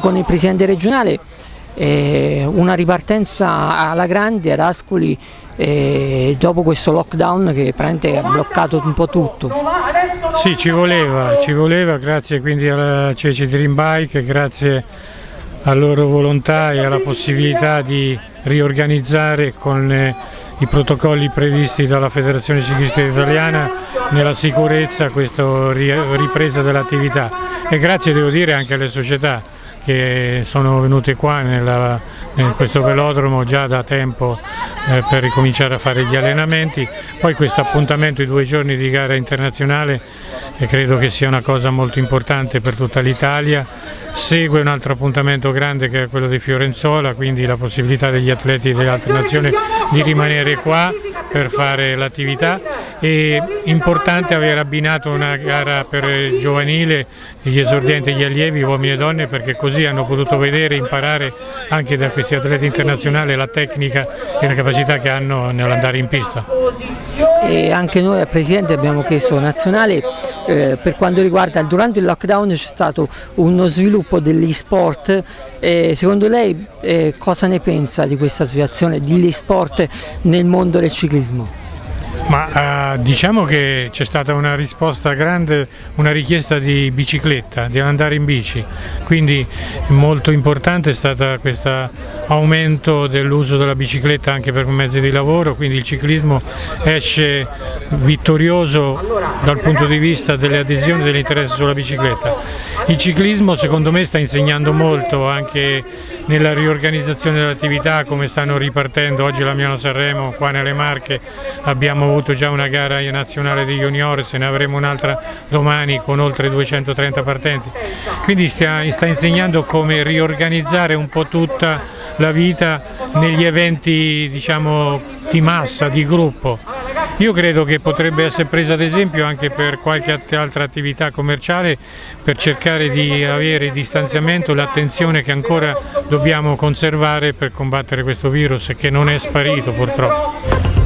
Con il Presidente regionale eh, una ripartenza alla grande ad Ascoli eh, dopo questo lockdown che praticamente ha bloccato un po' tutto. Sì, ci voleva, ci voleva, grazie quindi alla Ceci Dream Bike, grazie alla loro volontà e alla possibilità di riorganizzare con eh, i protocolli previsti dalla Federazione Ciclistica Italiana nella sicurezza questa ripresa dell'attività e grazie devo dire anche alle società che sono venute qua nella, in questo velodromo già da tempo eh, per ricominciare a fare gli allenamenti, poi questo appuntamento di due giorni di gara internazionale e credo che sia una cosa molto importante per tutta l'Italia, segue un altro appuntamento grande che è quello di Fiorenzola, quindi la possibilità degli atleti delle altre nazioni di rimanere qua per fare l'attività è importante aver abbinato una gara per giovanile, gli esordienti e gli allievi, uomini e donne, perché così hanno potuto vedere e imparare anche da questi atleti internazionali la tecnica e la capacità che hanno nell'andare in pista. E anche noi al Presidente abbiamo chiesto nazionale eh, per quanto riguarda durante il lockdown c'è stato uno sviluppo degli sport eh, secondo lei eh, cosa ne pensa di questa situazione degli sport nel mondo del ciclismo? Ma eh, diciamo che c'è stata una risposta grande, una richiesta di bicicletta, di andare in bici, quindi molto importante è stato questo aumento dell'uso della bicicletta anche per mezzi di lavoro, quindi il ciclismo esce vittorioso dal punto di vista delle adesioni e dell'interesse sulla bicicletta. Il ciclismo secondo me sta insegnando molto anche nella riorganizzazione dell'attività, come stanno ripartendo, oggi la Milano Sanremo, qua nelle Marche abbiamo avuto già una gara nazionale di junior, se ne avremo un'altra domani con oltre 230 partenti, quindi sta, sta insegnando come riorganizzare un po' tutta la vita negli eventi diciamo, di massa, di gruppo. Io credo che potrebbe essere presa ad esempio anche per qualche altra attività commerciale per cercare di avere il distanziamento l'attenzione che ancora dobbiamo conservare per combattere questo virus che non è sparito purtroppo.